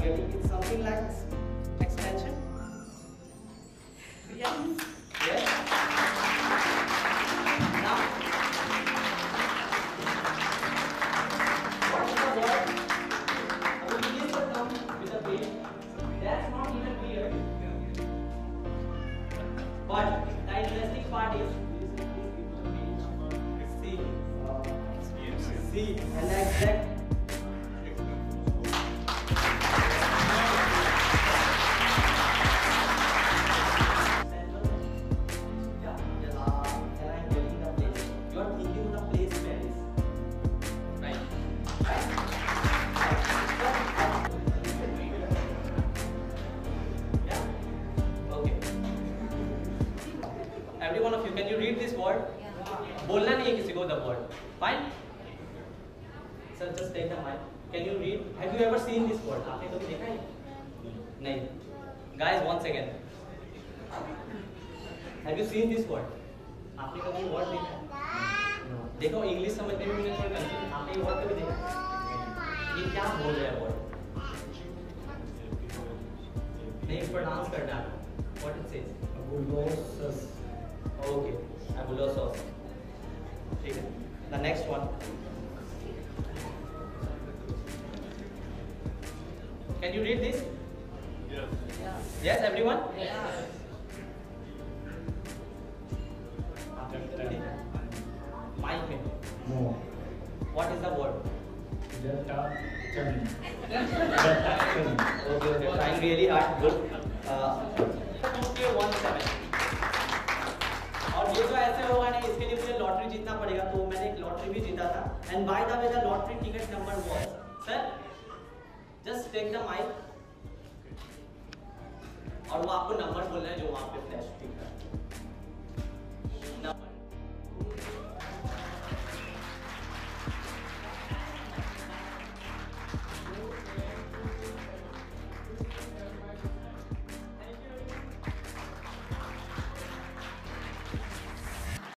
Getting think something like expansion. Yeah. Yes. Now, what's the word? I will use the term with a bit. That's not even weird. But the interesting part is see, see, and the exact every one of you can you read this word बोलना नहीं है किसी को the word fine sir just take the mic can you read have you ever seen this word आपने कभी देखा है? नहीं. Guys one second have you seen this word आपने कभी वर्ड देखा है? देखो इंग्लिश समझने में मुझे थोड़ी कंफ्यूजन आपने ये वर्ड कभी देखा ये क्या बोल रहा है वर्ड नहीं इस पर डांस करना। है what it says bulldozers okay एबुलोसोस ठीक है the next one can you read this yes everyone mic में No. What is the word Deduction. Okay, okay, trying really hard. Good. Lottery जीतना पड़ेगा तो मैंने एक लॉटरी भी जीता था। And by the way the lottery ticket number was sir just take the mic और वो आपको नंबर बोलना है जो वहाँ पे फ्लैश है।